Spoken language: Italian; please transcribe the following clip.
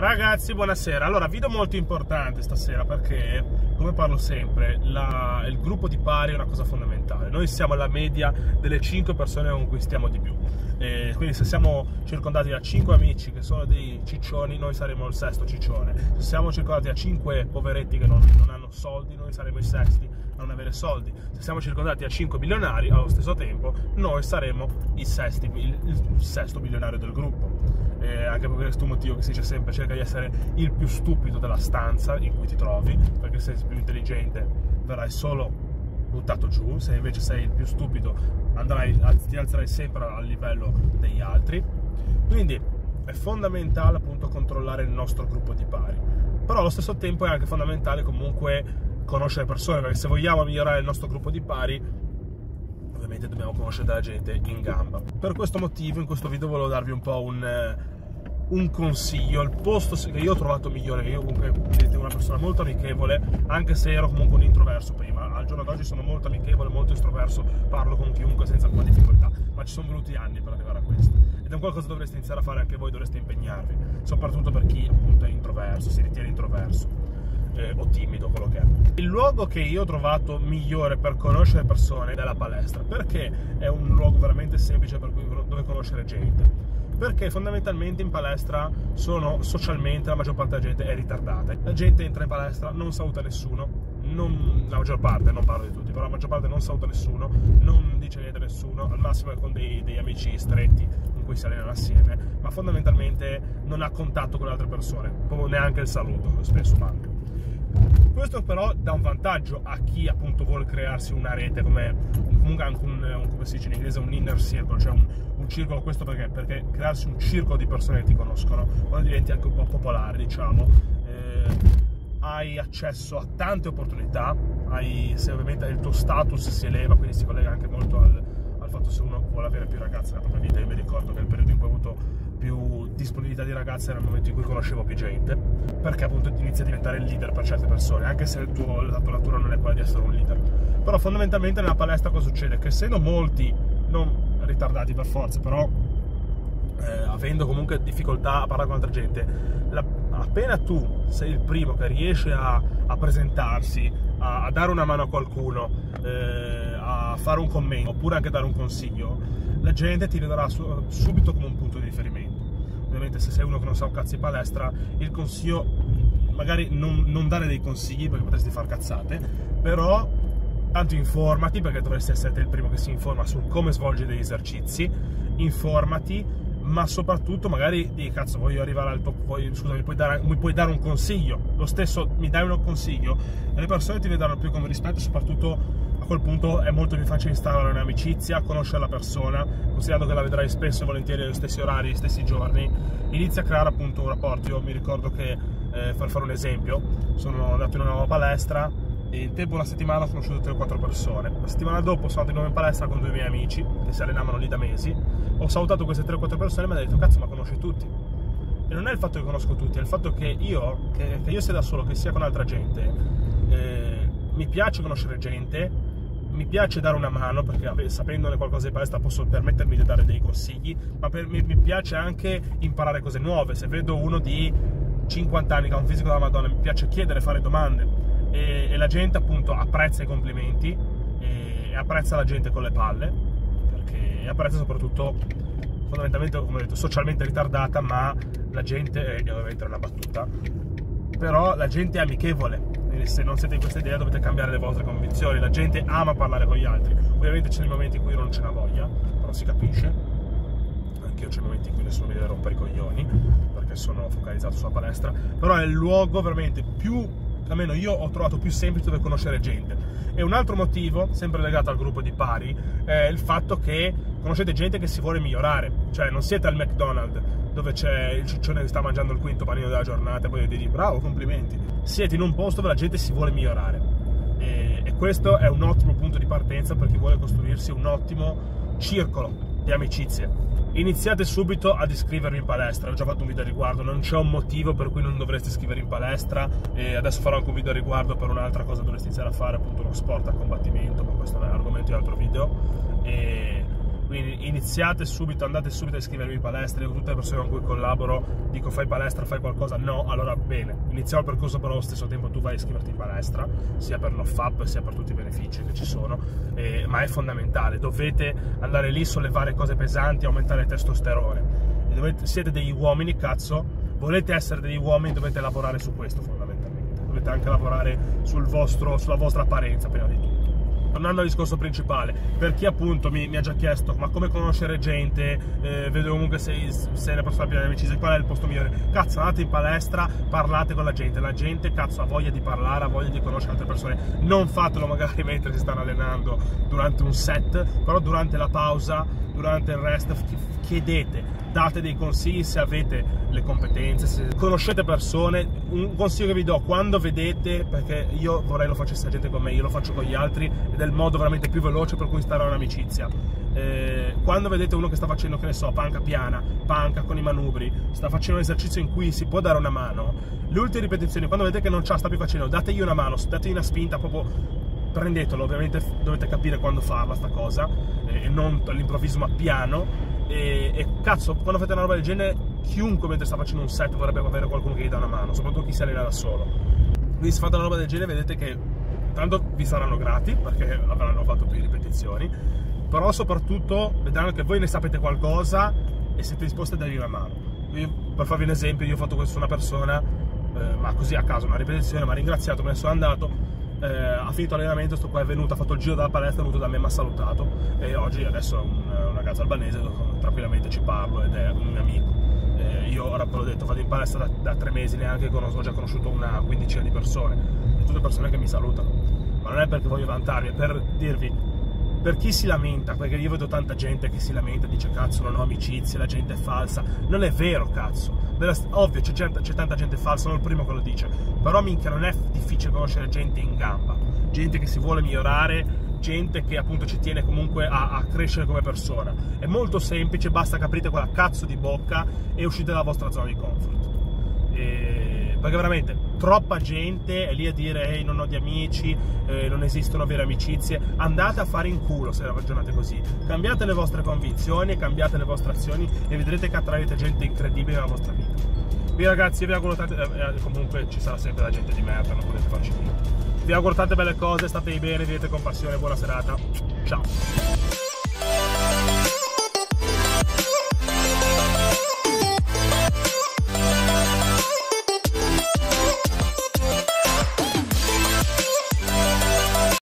Ragazzi, buonasera. Allora, video molto importante stasera perché, come parlo sempre, la, il gruppo di pari è una cosa fondamentale. Noi siamo la media delle 5 persone con cui stiamo di più. E quindi se siamo circondati da 5 amici che sono dei ciccioni, noi saremo il sesto ciccione. Se siamo circondati da 5 poveretti che non, non hanno soldi, noi saremo i sesti non avere soldi. Se siamo circondati da 5 milionari, allo stesso tempo, noi saremo i sesti, il, il sesto milionario del gruppo eh, anche per questo motivo che si dice sempre cerca di essere il più stupido della stanza in cui ti trovi, perché se sei più intelligente verrai solo buttato giù, se invece sei il più stupido andrai, ti alzerai sempre al livello degli altri. Quindi è fondamentale appunto controllare il nostro gruppo di pari, però allo stesso tempo è anche fondamentale comunque conoscere persone, perché se vogliamo migliorare il nostro gruppo di pari ovviamente dobbiamo conoscere della gente in gamba. Per questo motivo in questo video volevo darvi un po' un, eh, un consiglio, il posto che io ho trovato migliore, io comunque siete una persona molto amichevole, anche se ero comunque un introverso prima, al giorno d'oggi sono molto amichevole, molto estroverso, parlo con chiunque senza alcuna difficoltà, ma ci sono voluti anni per arrivare a questo. Ed è un qualcosa che dovreste iniziare a fare anche voi, dovreste impegnarvi, soprattutto per chi appunto è introverso, si ritiene introverso eh, o timido, quello che è. Il luogo che io ho trovato migliore per conoscere persone è la palestra, perché è un luogo veramente semplice per cui, dove conoscere gente. Perché fondamentalmente in palestra sono socialmente la maggior parte della gente è ritardata. La gente entra in palestra, non saluta nessuno, non, la maggior parte, non parlo di tutti, però la maggior parte non saluta nessuno, non dice niente a nessuno, al massimo è con dei, degli amici stretti con cui si allenano assieme, ma fondamentalmente non ha contatto con le altre persone, neanche il saluto, spesso manca. Questo però dà un vantaggio a chi appunto vuole crearsi una rete, come comunque anche un, un come si dice in inglese, un inner circle, cioè un, un circolo, questo perché? Perché crearsi un circolo di persone che ti conoscono, quando diventi anche un po' popolare, diciamo, eh, hai accesso a tante opportunità, hai, se ovviamente il tuo status si eleva, quindi si collega anche molto al, al fatto se uno vuole avere più ragazze nella propria vita. Io mi ricordo che il periodo in cui ho avuto disponibilità di ragazze il momento in cui conoscevo più gente, perché appunto inizia a diventare il leader per certe persone, anche se tuo, la tua natura non è quella di essere un leader. Però fondamentalmente nella palestra cosa succede? Che essendo molti, non ritardati per forza, però eh, avendo comunque difficoltà a parlare con altra gente, la, appena tu sei il primo che riesce a, a presentarsi, a, a, dare una mano a qualcuno, eh, a fare un commento, oppure anche dare un consiglio, la gente ti vedrà su, subito come un. Ovviamente se sei uno che non sa un cazzo di palestra, il consiglio, magari non, non dare dei consigli perché potresti far cazzate, però tanto informati perché dovresti essere il primo che si informa su come svolgere degli esercizi, informati, ma soprattutto magari di cazzo voglio arrivare al top, poi, scusa, mi puoi, dare, mi puoi dare un consiglio, lo stesso mi dai un consiglio, le persone ti vedranno più come rispetto, soprattutto quel punto è molto più facile instaurare un'amicizia, conoscere la persona, considerando che la vedrai spesso e volentieri negli stessi orari, negli stessi giorni, inizia a creare appunto un rapporto. Io mi ricordo che, eh, per fare un esempio, sono andato in una nuova palestra e in tempo una settimana ho conosciuto 3 o 4 persone. La settimana dopo sono andato di nuovo in palestra con due miei amici che si allenavano lì da mesi. Ho salutato queste 3 o 4 persone e mi hanno detto cazzo ma conosci tutti. E non è il fatto che conosco tutti, è il fatto che io, che, che io sia da solo, che sia con altra gente, eh, mi piace conoscere gente, mi piace dare una mano perché sapendone qualcosa di palestra posso permettermi di dare dei consigli, ma per, mi, mi, piace anche imparare cose nuove. Se vedo uno di 50 anni che ha un fisico della Madonna, mi piace chiedere, fare domande e, e la gente appunto apprezza i complimenti e, e apprezza la gente con le palle perché apprezza soprattutto fondamentalmente come ho detto socialmente ritardata ma la gente è ovviamente una battuta però la gente è amichevole quindi se non siete in questa idea dovete cambiare le vostre convinzioni. La gente ama parlare con gli altri. Ovviamente c'è dei momenti in cui non ce n'ha voglia, però si capisce. Anche io c'è momenti in cui nessuno mi deve rompere i coglioni, perché sono focalizzato sulla palestra. Però è il luogo veramente più, almeno io ho trovato più semplice dove conoscere gente. E un altro motivo, sempre legato al gruppo di pari, è il fatto che conoscete gente che si vuole migliorare. Cioè non siete al McDonald's dove c'è il ciccione che sta mangiando il quinto panino della giornata e poi dirgli bravo, complimenti. Siete in un posto dove la gente si vuole migliorare e, e questo è un ottimo punto di partenza per chi vuole costruirsi un ottimo circolo di amicizie. Iniziate subito ad iscrivervi in palestra, ho già fatto un video a riguardo, non c'è un motivo per cui non dovreste iscrivervi in palestra e adesso farò anche un video a riguardo per un'altra cosa dovreste iniziare a fare, appunto uno sport a combattimento, ma questo è un argomento di altro video. E iniziate subito, andate subito a iscrivervi in palestra. Io con tutte le persone con cui collaboro dico fai palestra, fai qualcosa. No, allora bene, iniziamo il percorso, però allo stesso tempo tu vai a iscriverti in palestra, sia per l'off-up sia per tutti i benefici che ci sono. Eh, ma è fondamentale, dovete andare lì, sollevare cose pesanti, aumentare il testosterone. Dovete, siete degli uomini, cazzo, volete essere degli uomini, dovete lavorare su questo fondamentalmente. Dovete anche lavorare sul vostro, sulla vostra apparenza prima di tutto tornando al discorso principale, per chi appunto mi, mi ha già chiesto ma come conoscere gente, eh, vedo comunque sei, sei una persona di amicizie, qual è il posto migliore? Cazzo, andate in palestra, parlate con la gente, la gente cazzo ha voglia di parlare, ha voglia di conoscere altre persone, non fatelo magari mentre si stanno allenando durante un set, però durante la pausa, durante il rest, chiedete, date dei consigli se avete le competenze, se conoscete persone. Un consiglio che vi do quando vedete, perché io vorrei lo facesse la gente con me, io lo faccio con gli altri ed è il modo veramente più veloce per cui instaurare un'amicizia. Eh, quando vedete uno che sta facendo, che ne so, panca piana, panca con i manubri, sta facendo un esercizio in cui si può dare una mano, le ultime ripetizioni, quando vedete che non ce la sta più facendo, dategli una mano, dategli una spinta, proprio prendetelo, ovviamente dovete capire quando farla sta cosa, e non all'improvviso ma piano e, e, cazzo, quando fate una roba del genere, chiunque mentre sta facendo un set vorrebbe avere qualcuno che gli dà una mano, soprattutto chi si allena da solo. Quindi se fate una roba del genere vedete che tanto vi saranno grati perché avranno fatto più ripetizioni, però soprattutto vedranno che voi ne sapete qualcosa e siete disposti a dargli una mano. Io, per farvi un esempio, io ho fatto questo su una persona, eh, ma così a caso, una ripetizione, mi ha ringraziato, me ne sono andato, eh, ha finito l'allenamento, sto qua è venuto, ha fatto il giro dalla palestra, è venuto da me, mi ha salutato e oggi adesso è un, un ragazzo albanese, tranquillamente ci parlo ed è un mio amico. Eh, io ora ve l'ho detto, vado in palestra da, da tre mesi neanche, conosco, ho già conosciuto una quindicina di persone, e tutte persone che mi salutano. Ma non è perché voglio vantarmi, è per dirvi per chi si lamenta, perché io vedo tanta gente che si lamenta, dice cazzo non ho amicizie, la gente è falsa, non è vero cazzo, ovvio c'è, c'è tanta gente falsa, sono il primo che lo dice, però minchia non è difficile conoscere gente in gamba, gente che si vuole migliorare, gente che appunto ci tiene comunque a, a, crescere come persona. È molto semplice, basta che aprite quella cazzo di bocca e uscite dalla vostra zona di comfort. E... Perché veramente troppa gente è lì a dire ehi non ho di amici, eh, non esistono vere amicizie, andate a fare in culo se ragionate così, cambiate le vostre convinzioni, cambiate le vostre azioni e vedrete che attraete gente incredibile nella vostra vita. Vi ragazzi, vi auguro tante... Eh, eh, comunque ci sarà sempre la gente di merda, non potete farci niente. Vi auguro tante belle cose, state bene, vivete con passione, buona serata. Ciao!